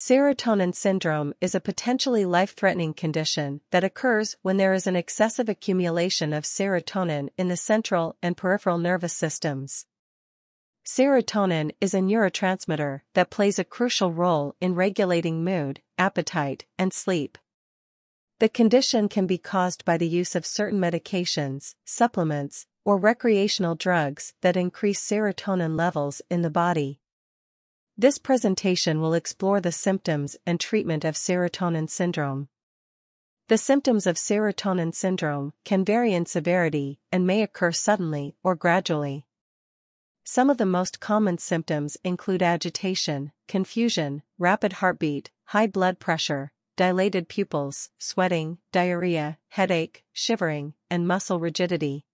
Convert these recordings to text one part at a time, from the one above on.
Serotonin syndrome is a potentially life-threatening condition that occurs when there is an excessive accumulation of serotonin in the central and peripheral nervous systems. Serotonin is a neurotransmitter that plays a crucial role in regulating mood, appetite, and sleep. The condition can be caused by the use of certain medications, supplements, or recreational drugs that increase serotonin levels in the body. This presentation will explore the symptoms and treatment of serotonin syndrome. The symptoms of serotonin syndrome can vary in severity and may occur suddenly or gradually. Some of the most common symptoms include agitation, confusion, rapid heartbeat, high blood pressure, dilated pupils, sweating, diarrhea, headache, shivering, and muscle rigidity.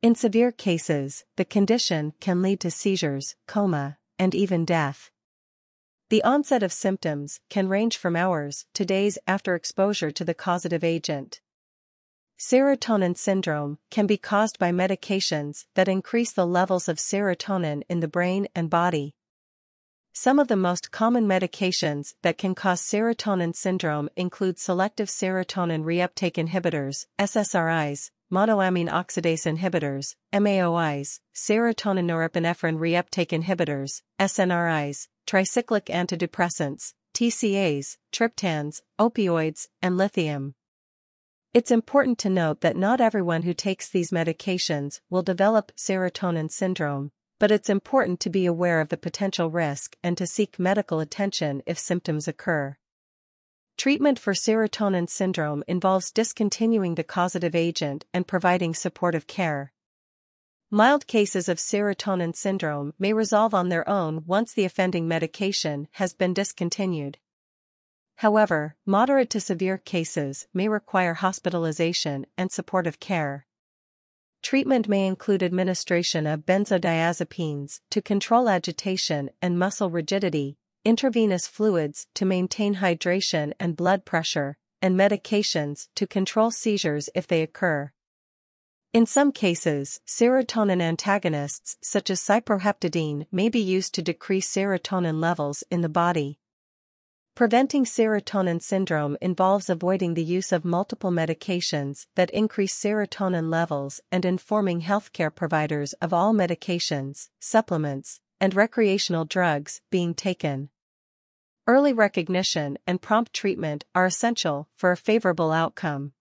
In severe cases, the condition can lead to seizures, coma, and even death. The onset of symptoms can range from hours to days after exposure to the causative agent. Serotonin syndrome can be caused by medications that increase the levels of serotonin in the brain and body. Some of the most common medications that can cause serotonin syndrome include selective serotonin reuptake inhibitors, SSRIs, monoamine oxidase inhibitors, MAOIs, serotonin norepinephrine reuptake inhibitors, SNRIs, tricyclic antidepressants, TCAs, triptans, opioids, and lithium. It's important to note that not everyone who takes these medications will develop serotonin syndrome, but it's important to be aware of the potential risk and to seek medical attention if symptoms occur. Treatment for serotonin syndrome involves discontinuing the causative agent and providing supportive care. Mild cases of serotonin syndrome may resolve on their own once the offending medication has been discontinued. However, moderate to severe cases may require hospitalization and supportive care. Treatment may include administration of benzodiazepines to control agitation and muscle rigidity, intravenous fluids to maintain hydration and blood pressure, and medications to control seizures if they occur. In some cases, serotonin antagonists such as cyproheptadine may be used to decrease serotonin levels in the body. Preventing serotonin syndrome involves avoiding the use of multiple medications that increase serotonin levels and informing healthcare providers of all medications, supplements, and recreational drugs being taken. Early recognition and prompt treatment are essential for a favorable outcome.